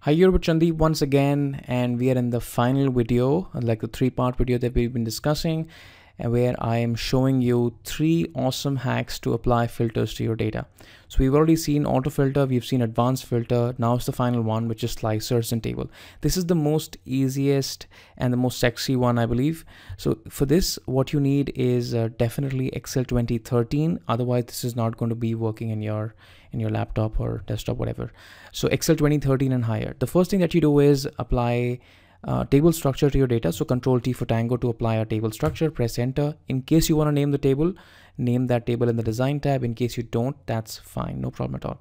Hi, you're with Chandeep once again, and we are in the final video, like the three part video that we've been discussing, where I am showing you three awesome hacks to apply filters to your data. So we've already seen auto filter, we've seen advanced filter. Now it's the final one, which is slicers and table. This is the most easiest and the most sexy one, I believe. So for this, what you need is uh, definitely Excel 2013. Otherwise, this is not going to be working in your in your laptop or desktop, whatever. So Excel 2013 and higher. The first thing that you do is apply uh, table structure to your data. So control T for Tango to apply a table structure, press enter. In case you want to name the table, name that table in the design tab. In case you don't, that's fine, no problem at all.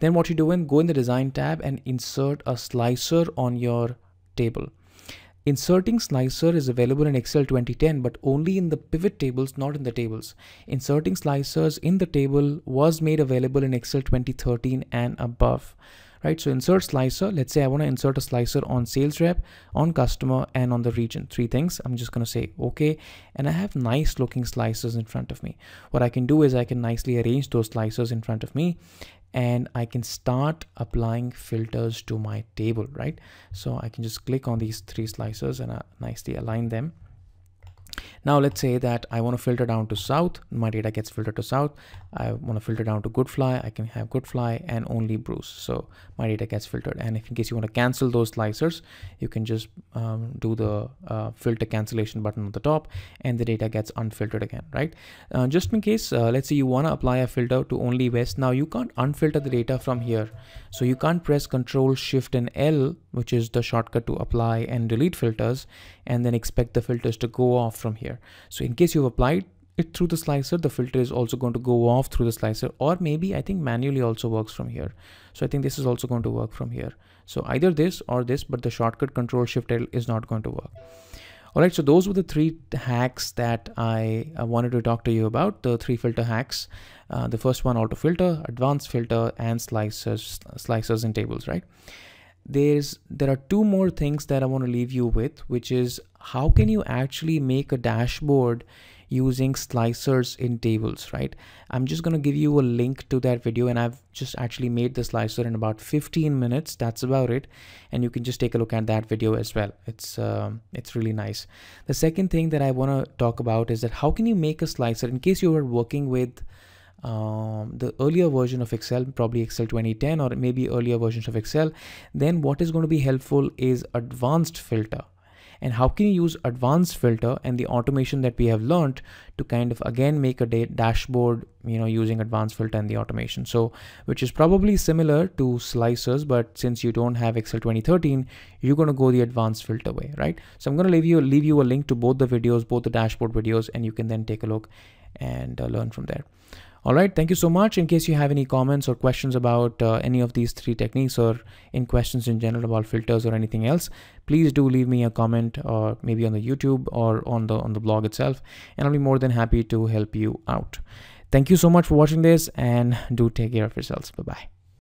Then what you do in, go in the design tab and insert a slicer on your table. Inserting slicer is available in Excel 2010, but only in the pivot tables, not in the tables. Inserting slicers in the table was made available in Excel 2013 and above right? So insert slicer. Let's say I want to insert a slicer on sales rep, on customer, and on the region. Three things. I'm just going to say okay. And I have nice looking slicers in front of me. What I can do is I can nicely arrange those slicers in front of me and I can start applying filters to my table, right? So I can just click on these three slicers and I nicely align them now let's say that I want to filter down to south, my data gets filtered to south. I want to filter down to good fly, I can have good fly and only Bruce. So my data gets filtered. And if in case you want to cancel those slicers, you can just um, do the uh, filter cancellation button on the top and the data gets unfiltered again, right? Uh, just in case, uh, let's say you want to apply a filter to only west. Now you can't unfilter the data from here. So you can't press control shift and L, which is the shortcut to apply and delete filters and then expect the filters to go off from here. So in case you've applied it through the slicer, the filter is also going to go off through the slicer, or maybe I think manually also works from here. So I think this is also going to work from here. So either this or this, but the shortcut control shift L is not going to work. All right, so those were the three hacks that I wanted to talk to you about, the three filter hacks. Uh, the first one, auto filter, advanced filter, and slicers, slicers and tables, right? There's there are two more things that I want to leave you with, which is how can you actually make a dashboard using slicers in tables, right? I'm just going to give you a link to that video and I've just actually made the slicer in about 15 minutes. That's about it. And you can just take a look at that video as well. It's, um, it's really nice. The second thing that I want to talk about is that how can you make a slicer in case you are working with um, the earlier version of Excel, probably Excel 2010 or maybe earlier versions of Excel, then what is going to be helpful is advanced filter. And how can you use advanced filter and the automation that we have learned to kind of again make a dashboard, you know, using advanced filter and the automation. So, which is probably similar to slicers, but since you don't have Excel 2013, you're going to go the advanced filter way, right? So I'm going to leave you, leave you a link to both the videos, both the dashboard videos, and you can then take a look and uh, learn from there. All right, thank you so much. In case you have any comments or questions about uh, any of these three techniques or in questions in general about filters or anything else, please do leave me a comment or maybe on the YouTube or on the on the blog itself, and I'll be more than happy to help you out. Thank you so much for watching this and do take care of yourselves. Bye-bye.